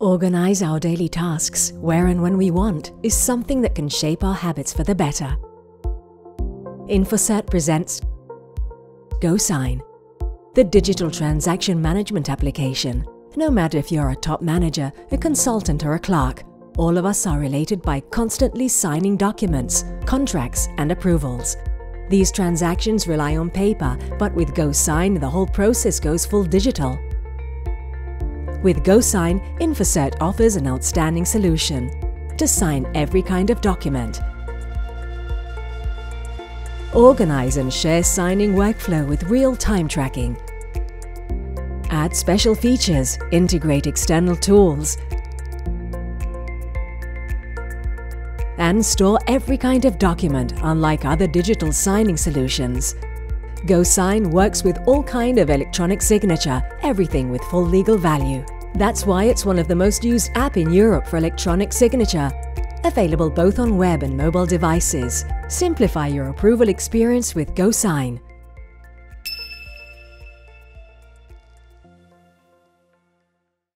Organize our daily tasks where and when we want is something that can shape our habits for the better. InfoCert presents GoSign, the digital transaction management application. No matter if you're a top manager, a consultant or a clerk, all of us are related by constantly signing documents, contracts and approvals. These transactions rely on paper, but with GoSign the whole process goes full digital. With GoSign, InfoCert offers an outstanding solution to sign every kind of document. Organize and share signing workflow with real-time tracking. Add special features, integrate external tools, and store every kind of document unlike other digital signing solutions. GoSign works with all kind of electronic signature, everything with full legal value. That's why it's one of the most used app in Europe for electronic signature. Available both on web and mobile devices. Simplify your approval experience with GoSign.